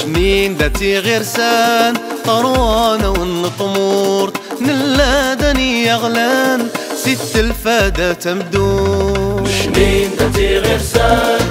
شنين داتي غرسان طروانة والنطمور نلادني غلان ست الفادة تمدور شنين داتي غرسان طروانة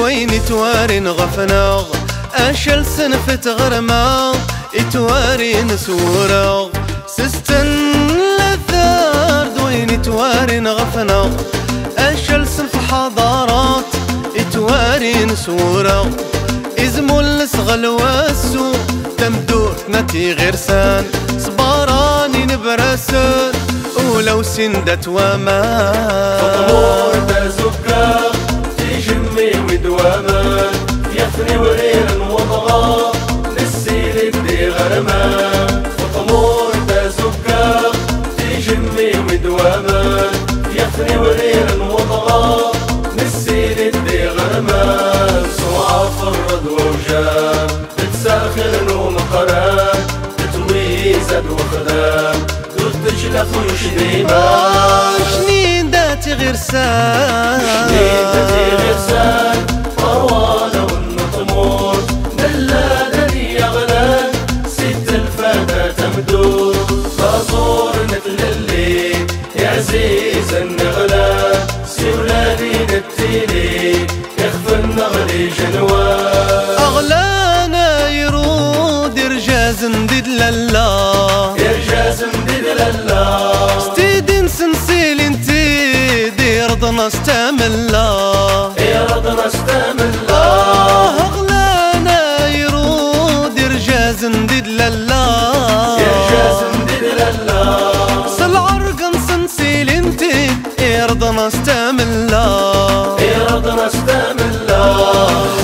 دريزن دوين توارين غفناغ أشل سنفت غرما اتوارين سورا سستن لثار دوين توارين غفناغ أشل سنف حضارات اتوارين سورا إزمو الصغل والسو تمدوت نتي غرسان صباراني نبرسن ولو سندت وما. فطمور تزكى ودواما يفني ورير وضغى للسيل دي غرما فطمور تزكى تجمي ودواما يفني ورير وضغى للسيل دي غرما سوعة فرد بتساخر نوم قران بتويزد وخدام دوت تجلف ويشديما شنين داتي غير سان؟ شنين داتي غير سان؟ One.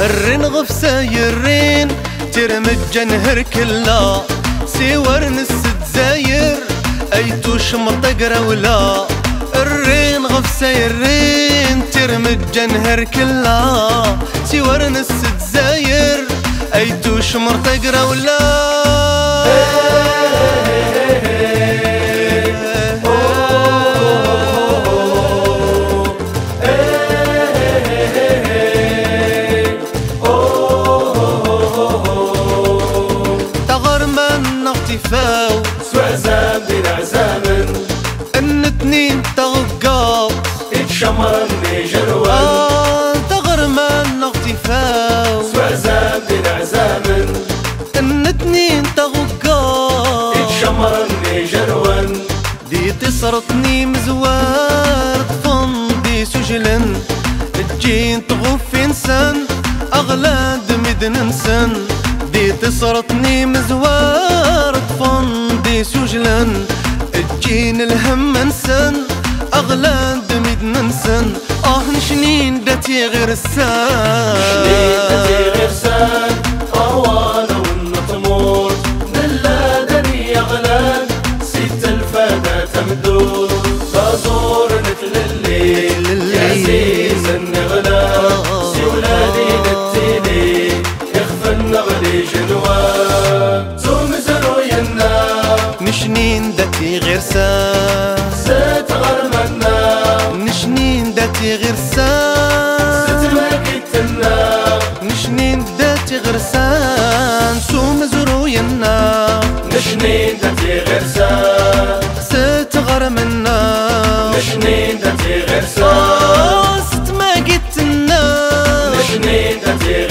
هرين غف سايرين ترمجن هركلا سيور نسد زاير ايتو شمطق ولا. الرين غف سايرين ترمجن هركلا سيور نسد زاير ايتو شمطق ولا. اتشمرني جروان آه تغرمن اختفاو سوعزام بين عزام النتنين تغقاو اتشمرني جروان دي تصرتني مزوار. طفندي سجلن الجين تغف إنسان. أغلى دمد ننسن دي تصرتني مزوار. طفندي سجلن الجين الهم انسن اغلى دمد ننسن آه نشنين داتي داتي غير سان تنا داتي غرسان سو مزرو ينا داتي ستغر منا. داتي ستماكي تنا داتي